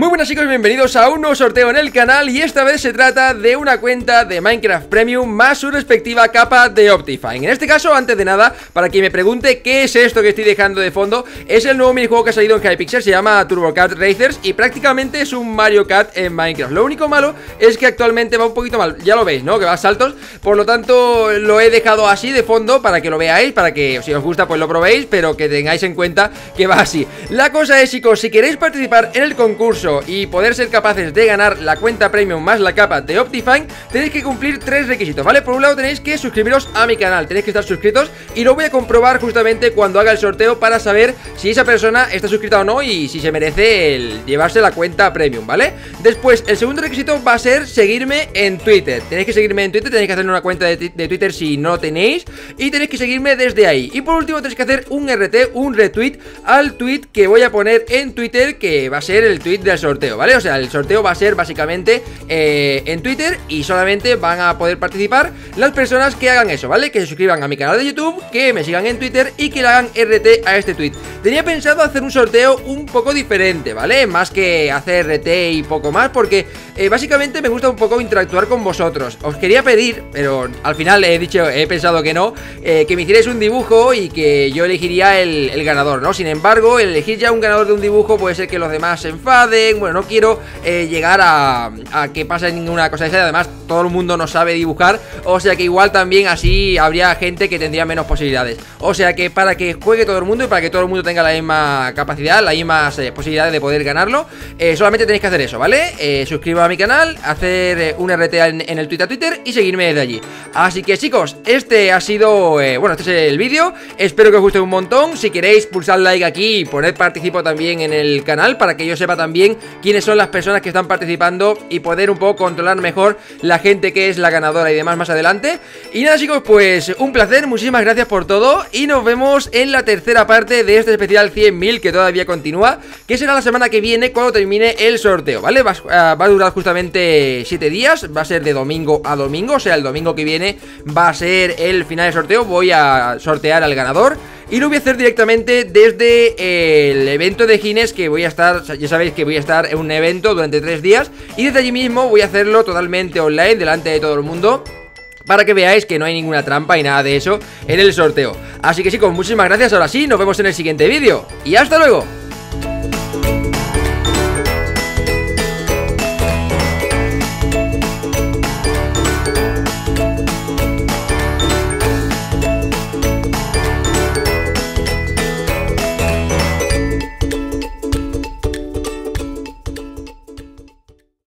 Muy buenas chicos, bienvenidos a un nuevo sorteo en el canal y esta vez se trata de una cuenta de Minecraft Premium más su respectiva capa de Optifine. En este caso, antes de nada, para quien me pregunte qué es esto que estoy dejando de fondo Es el nuevo minijuego que ha salido en Hypixel, se llama Turbo Cat Racers y prácticamente es un Mario Kart en Minecraft. Lo único malo es que actualmente va un poquito mal, ya lo veis, ¿no? Que va a saltos, por lo tanto lo he dejado así de fondo para que lo veáis, para que si os gusta pues lo probéis, pero que tengáis en cuenta que va así. La cosa es chicos, si queréis participar en el concurso y poder ser capaces de ganar la cuenta premium más la capa de Optifine, tenéis que cumplir tres requisitos, ¿vale? Por un lado tenéis que suscribiros a mi canal, tenéis que estar suscritos y lo voy a comprobar justamente cuando haga el sorteo para saber si esa persona está suscrita o no y si se merece el llevarse la cuenta premium, ¿vale? Después, el segundo requisito va a ser seguirme en Twitter, tenéis que seguirme en Twitter, tenéis que hacer una cuenta de, de Twitter si no tenéis y tenéis que seguirme desde ahí. Y por último tenéis que hacer un RT, un retweet al tweet que voy a poner en Twitter que va a ser el tweet del sorteo, ¿vale? O sea, el sorteo va a ser básicamente eh, en Twitter y solamente van a poder participar las personas que hagan eso, ¿vale? Que se suscriban a mi canal de YouTube, que me sigan en Twitter y que le hagan RT a este tweet. Tenía pensado hacer un sorteo un poco diferente, ¿vale? Más que hacer RT y poco más, porque eh, básicamente me gusta un poco interactuar con vosotros. Os quería pedir, pero al final he dicho, he pensado que no, eh, que me hicierais un dibujo y que yo elegiría el, ganador, ¿no? Sin embargo, el elegir ya un ganador de un dibujo puede ser que los demás se enfaden bueno, no quiero eh, llegar a, que pase ninguna cosa de esa. Además, todo el mundo no sabe dibujar. O sea que igual también así habría gente que tendría menos posibilidades. O sea que para que juegue todo el mundo y para que todo el mundo tenga la misma capacidad, las mismas eh, posibilidades de poder ganarlo, eh, solamente tenéis que hacer eso, ¿vale? Suscribiros a mi canal, hacer un RT en, el Twitter Twitter y seguirme desde allí. Así que chicos, este ha sido, bueno, este es el vídeo. Espero que os guste un montón. Si queréis, pulsar like aquí y poner participo también en el canal para que yo sepa también quiénes son las personas que están participando y poder un poco controlar mejor la gente que es la ganadora y demás más adelante. Y nada chicos, pues un placer, muchísimas gracias por todo y nos vemos en la tercera parte de este especial 100.000 que todavía continúa, que será la semana que viene cuando termine el sorteo, ¿vale? Va, ah, va a durar justamente 7 días, va a ser de domingo a domingo, o sea, el domingo que viene va a ser el final del sorteo, voy a sortear al ganador. Y lo voy a hacer directamente desde el evento de Gines que voy a estar, ya sabéis que voy a estar en un evento durante tres días. Y desde allí mismo voy a hacerlo totalmente online delante de todo el mundo para que veáis que no hay ninguna trampa y nada de eso en el sorteo. Así que chicos, muchísimas gracias, ahora sí, nos vemos en el siguiente vídeo. Y hasta luego